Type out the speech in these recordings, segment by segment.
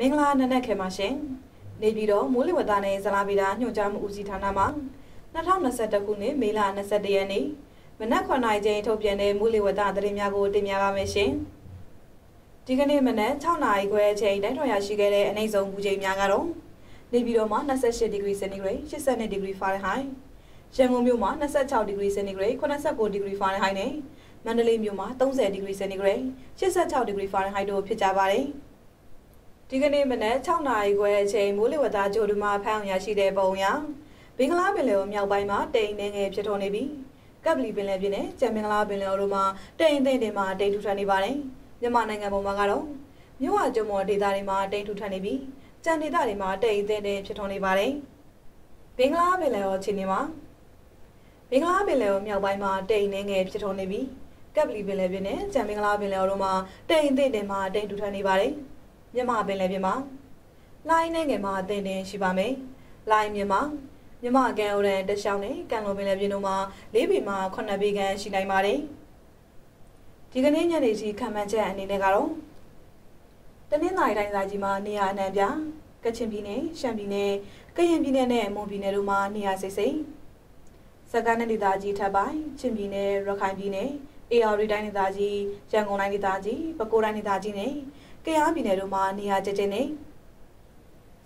မင်္ဂလာနံနက်ခေပါရှင်နေပြည်တော်မိုးလေဝသနဲ့ဇလာဗီတာညွှန်ကြားမှုဦးစီးဌာနမှ2021ခုနှစ်မေလ22ရက်နေ့မနက်9:00နာရီချိန်ထုတ်ပြန်တဲ့မိုးလေဝသသတင်းများကိုတင်ပြပါမယ်ရှင်ဒီကနေ့မနက်6:00နာရီခွဲအချိန်တိုင်းထွန်ရရှိခဲ့တဲ့အနိုင်ဆုံးမူချိန်များကတော့နေပြည်တော်မှာ28ဒီဂရီစင်တီဂရိတ်82ဒီဂရီဖာရင်ဟိုက်ရန်ကုန်မြို့မှာ26ဒီဂရီစင်တီဂရိတ်89ဒီဂရီဖာရင်ဟိုက်နဲ့မန္တလေးမြို့မှာ30ဒီဂရီစင်တီဂရိတ်86ဒီဂရီဖာရင်ဟိုက်တို့ဖြစ်ကြပါတယ်။ ဒီကနေ့မနက်6နာရီခွဲအချိန်မိုးလေဝသကြိုးတူမှာဖမ်းရရှိတဲ့ပုံရဘင်္ဂလားပင်လယ်မြောက်ပိုင်းမှာတိမ်နေငယ်ဖြစ်ထွန်းနေပြီးကပ်ပလီပင်လယ်ပြင်နဲ့ကျန်မင်္ဂလာပင်လယ်တို့မှာတိမ်သိမ့်တင်မှာတိမ်ထူထပ်နေပါတယ်မြန်မာနိုင်ငံပေါ်မှာကတော့မြို့ဝကျုံမော်ဒေသတွေမှာတိမ်ထူထပ်နေပြီးကျန်ဒေသတွေမှာတိမ်သိမ့်တင်ဖြစ်ထွန်းနေပါတယ်ဘင်္ဂလားပင်လယ်ရောခြေနေမှာဘင်္ဂလားပင်လယ်မြောက်ပိုင်းမှာတိမ်နေငယ်ဖြစ်ထွန်းနေပြီးကပ်ပလီပင်လယ်ပြင်နဲ့ကျန်မင်္ဂလာပင်လယ်တို့မှာတိမ်သိမ့်တင်မှာတိမ်ထူထပ်နေပါတယ် မြန်မာပင်လယ်ပြင်မှာလိုင်းနဲ့ငယ်မှာအသင်တင်ရှိပါမယ်။လိုင်းမြန်မာမြန်မာကန်အိုရန်တရှောင်းနဲ့ကန်လိုပင်လယ်ပြင်တို့မှာ၄ပေမှ9ပေခန့်ရှိနိုင်ပါတယ်။ဒီကနေ့ညနေစီခံမှန်းချက်အနေနဲ့ကတော့တနင်္လာရီတိုင်းစာကြီးမှာနေရာအနှံ့ပြကချင်ပြည်နယ်ရှမ်းပြည်နယ်ကရင်ပြည်နယ်နဲ့မွန်ပြည်နယ်တို့မှာနေရာစိတ်စိတ်စကိုင်းနယ်ဒေသကြီးထပ်ပိုင်းချင်းပြည်နယ်ရခိုင်ပြည်နယ်အေရရီတိုင်းဒေသကြီးရန်ကုန်တိုင်းဒေသကြီးပဲခူးတိုင်းဒေသကြီးနဲ့ ကယားပြည်နယ်တို့မှာနေရာကျကျနေ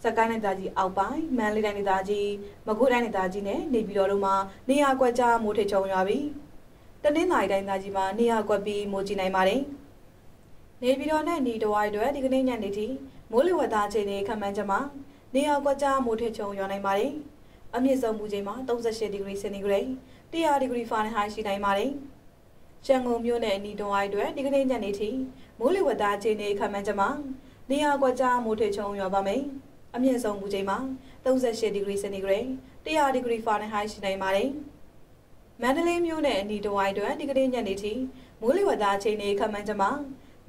စကိုင်းတိုင်းဒေသကြီးအောက်ပိုင်းမန္တလေးတိုင်းဒေသကြီးမကွေးတိုင်းဒေသကြီးနဲ့နေပြည်တော်တို့မှာနေရာကွက်ကြားမိုးထိတ်ချုံရွာပြီးတနင်္လာရီတိုင်းဒေသကြီးမှာနေရာကွက်ပြီးမိုးကြီးနိုင်ပါတယ်နေပြည်တော်နဲ့နေတဝိုင်းတွေဒီကနေ့ညနေထိမိုးလေဝသအခြေအနေခန့်မှန်းချက်မှာနေရာကွက်ကြားမိုးထိတ်ချုံရွာနိုင်ပါတယ်အမြင့်ဆုံးမူချိန်မှာ38ဒီဂရီစင်တီဂရိတ်100ဒီဂရီဖာရင်ဟိုက်ရှိနိုင်ပါတယ် ရန်ကုန်မြို့နယ်အနီးတွန်းအိုက်တွေဒီကနေ့ညနေထိမိုးလေဝသအခြေအနေခန့်မှန်းချက်မှာနေရာကွက်ကြားမိုးထချုံရွာပါမယ်။အမြင့်ဆုံးမူချိန်မှာ38ဒီဂရီစင်တီဂရိတ်100ဒီဂရီဖာရင်ဟိုက်ရှိနိုင်ပါတယ်။မန္တလေးမြို့နယ်အနီးတွန်းအိုက်တွေဒီကနေ့ညနေထိမိုးလေဝသအခြေအနေခန့်မှန်းချက်မှာ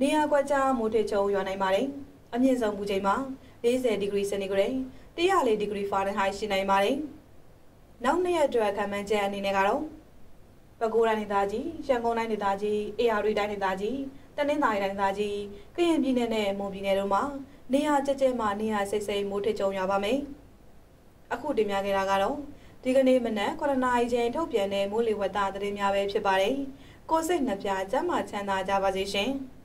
နေရာကွက်ကြားမိုးထချုံရွာနိုင်ပါတယ်။အမြင့်ဆုံးမူချိန်မှာ40ဒီဂရီစင်တီဂရိတ်104ဒီဂရီဖာရင်ဟိုက်ရှိနိုင်ပါတယ်။နောက်နေ့အတွက်ခန့်မှန်းချက်အနေနဲ့ကတော့ ပဲခူးတိုင်းဒေသကြီးရန်ကုန်တိုင်းဒေသကြီးအေရရီတိုင်းဒေသကြီးတနင်္သာရီတိုင်းဒေသကြီးကရင်ပြည်နယ်နဲ့မွန်ပြည်နယ်တို့မှာနေရာကျကျမှနေရာစိတ်စိတ်မိုးထကြုံရပါမယ်။အခုတင်ပြခဲ့တာကတော့ဒီကနေ့မနက်9:00နာရီချိန်ထုတ်ပြန်တဲ့မိုးလေဝသသတင်းများပဲဖြစ်ပါတယ်။ကိုစိတ်နှပြကျမ်းမာချမ်းသာကြပါစေရှင်။